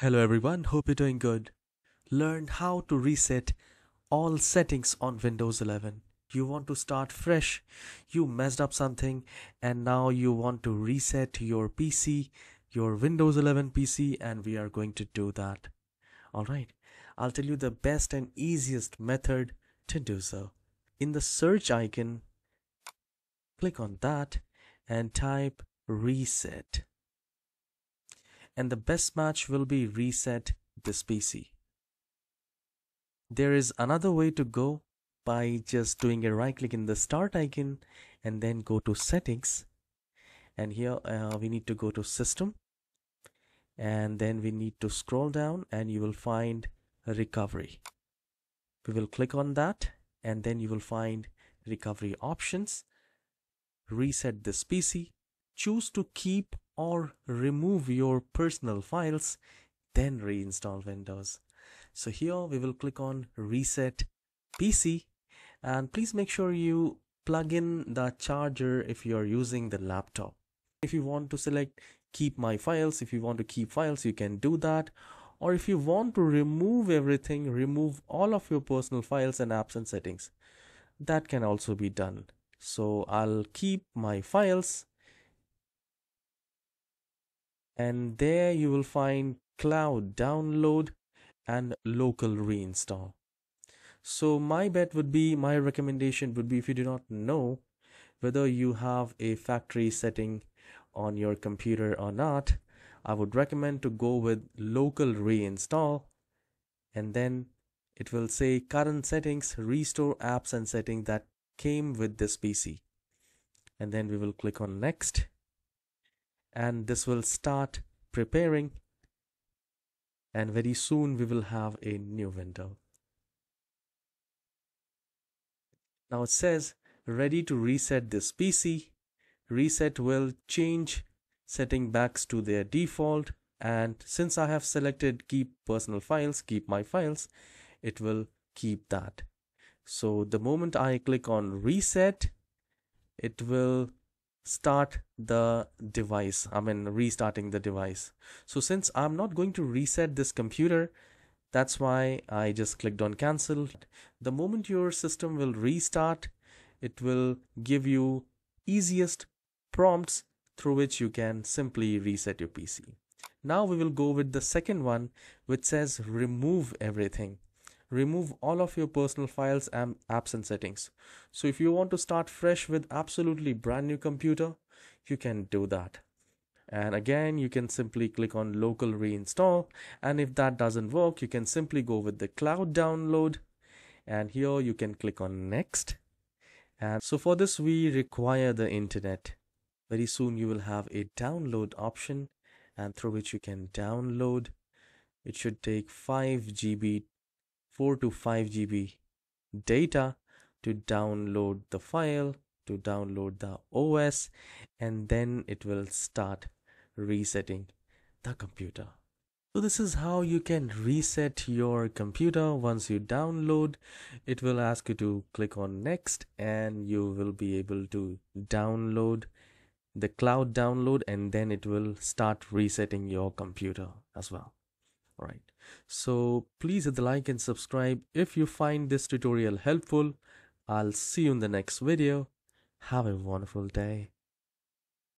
Hello everyone, hope you're doing good. Learn how to reset all settings on Windows 11. You want to start fresh, you messed up something and now you want to reset your PC, your Windows 11 PC and we are going to do that. Alright, I'll tell you the best and easiest method to do so. In the search icon, click on that and type reset and the best match will be reset this PC. There is another way to go by just doing a right click in the start icon and then go to settings and here uh, we need to go to system and then we need to scroll down and you will find recovery. We will click on that and then you will find recovery options reset this PC choose to keep or remove your personal files, then reinstall Windows. So here we will click on reset PC and please make sure you plug in the charger if you are using the laptop. If you want to select keep my files, if you want to keep files, you can do that. Or if you want to remove everything, remove all of your personal files and apps and settings, that can also be done. So I'll keep my files and there you will find cloud download and local reinstall. So my bet would be my recommendation would be if you do not know whether you have a factory setting on your computer or not i would recommend to go with local reinstall and then it will say current settings restore apps and setting that came with this pc and then we will click on next and this will start preparing and very soon we will have a new window. Now it says ready to reset this PC. Reset will change setting backs to their default and since I have selected keep personal files, keep my files, it will keep that. So the moment I click on reset, it will start the device i mean restarting the device. So since i'm not going to reset this computer that's why i just clicked on cancel. The moment your system will restart it will give you easiest prompts through which you can simply reset your pc now we will go with the second one which says remove everything remove all of your personal files and apps and settings. So if you want to start fresh with absolutely brand new computer you can do that. And again you can simply click on local reinstall. And if that doesn't work you can simply go with the cloud download. And here you can click on next. And so for this we require the internet. Very soon you will have a download option and through which you can download. It should take 5 GB 4 to 5 GB data to download the file, to download the OS, and then it will start resetting the computer. So this is how you can reset your computer once you download. It will ask you to click on next and you will be able to download the cloud download and then it will start resetting your computer as well. Alright, so please hit the like and subscribe if you find this tutorial helpful. I'll see you in the next video. Have a wonderful day.